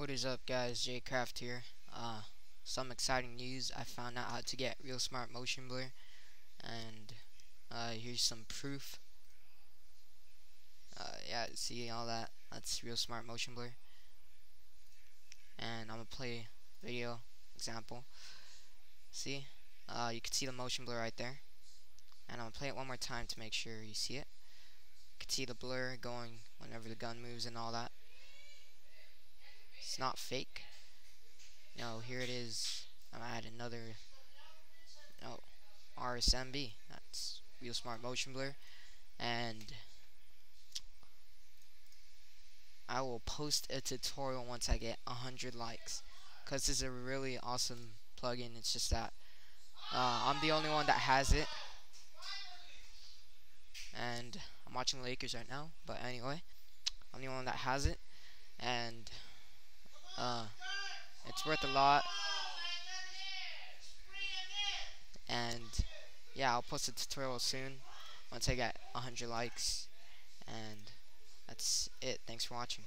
What is up guys, Jcraft here. Uh, some exciting news, I found out how to get ReelSmart Motion Blur and uh, here's some proof. Uh, yeah, see all that, that's ReelSmart Motion Blur. And I'm gonna play video example. See, uh, you can see the motion blur right there. And I'm gonna play it one more time to make sure you see it. You can see the blur going whenever the gun moves and all that. It's not fake. No, here it is. I'm add another. No, RSMB. That's ReelSmart Motion Blur, and I will post a tutorial once I get a hundred likes, cause this is a really awesome plugin. It's just that uh, I'm the only one that has it, and I'm watching Lakers right now. But anyway, I'm the only one that has it, and uh, it's worth a lot. And yeah, I'll post a tutorial soon once I get 100 likes. And that's it. Thanks for watching.